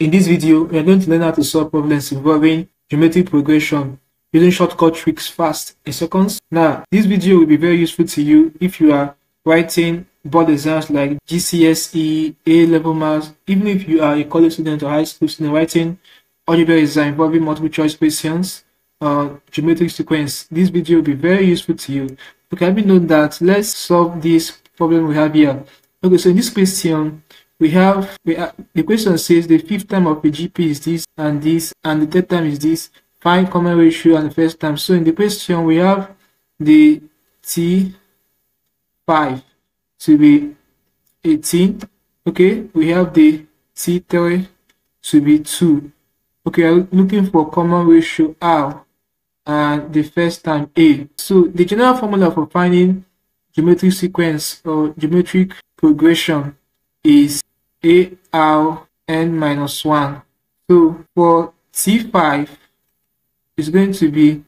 In this video, we are going to learn how to solve problems involving geometric progression using shortcut tricks fast in seconds. Now, this video will be very useful to you if you are writing board exams like GCSE, A-level maths, even if you are a college student or high school student writing algebra exam involving multiple choice questions or geometric sequence. This video will be very useful to you. Okay, you known that? Let's solve this problem we have here. Okay, so in this question, we have, we have the question says the fifth term of the GP is this and this and the third term is this. Find common ratio and the first term. So in the question we have the t5 to be 18 okay we have the t3 to be 2 okay I'm looking for common ratio r and the first term a. So the general formula for finding geometric sequence or geometric progression is a r n minus 1 so for t5 is going to be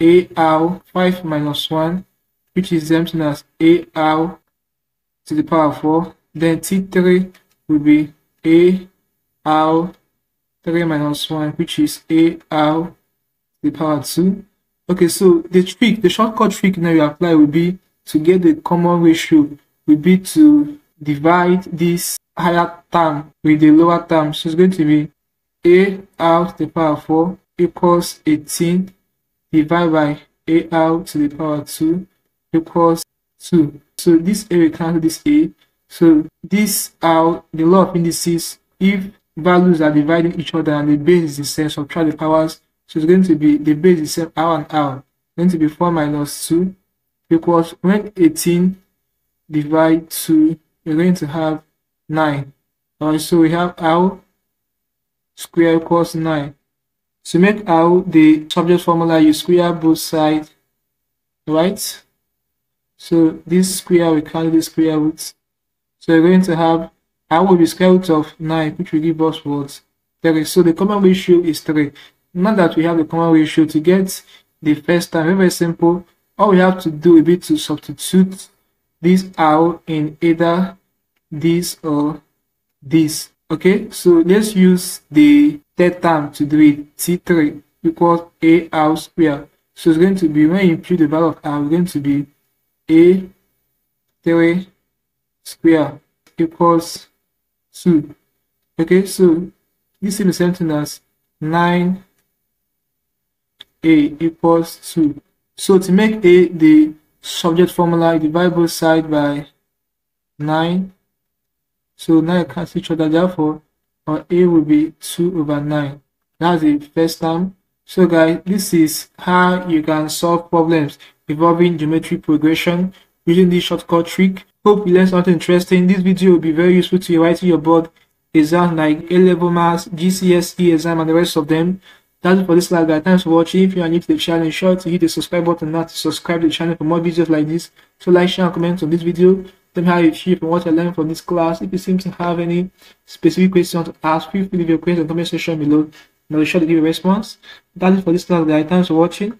a r 5 minus 1 which is the as a r to the power 4 then t3 will be a r 3 minus 1 which is a r to the power 2 okay so the trick the shortcut trick now you apply will be to get the common ratio will be to divide this higher term with the lower term. So it's going to be a r to the power 4 equals 18 divided by a r to the power 2 equals 2. So this a will cancel this a. So this r, the law of indices, if values are dividing each other and the base is the same, subtract the powers. So it's going to be the base is the same r and r. It's going to be 4 minus 2 because when 18 divide 2, you're going to have 9. Alright, so we have r square equals 9. To make r the subject formula, you square both sides, right? So this square we cancel the square root. So we're going to have r will be square root of 9, which will give us what? 3. So the common ratio is 3. Now that we have the common ratio to get the first term, very, very simple. All we have to do be to substitute this r in either this or this. Okay? So let's use the third term to do it. T3 equals a r square. So it's going to be when you impute the value of r going to be a 3 square equals 2 okay? So this is the same thing as 9 a equals 2 so to make a the subject formula divide both sides by 9 so now you cancel each other. Therefore, our A will be 2 over 9. That's the first term. So guys, this is how you can solve problems involving geometric progression using this shortcut trick. Hope you learned something interesting. This video will be very useful to you writing your board exams like A-level maths, GCSE exam, and the rest of them. That's it for this slide guys. Thanks for watching. If you are new to the channel, ensure to hit the subscribe button now to subscribe to the channel for more videos like this. So like, share, and comment on this video. Tell me how you feel from what I learned from this class. If you seem to have any specific questions to ask, feel free to leave your question in the comment section below and I'll be sure to give a response. That's it for this class, guys. Thanks for watching.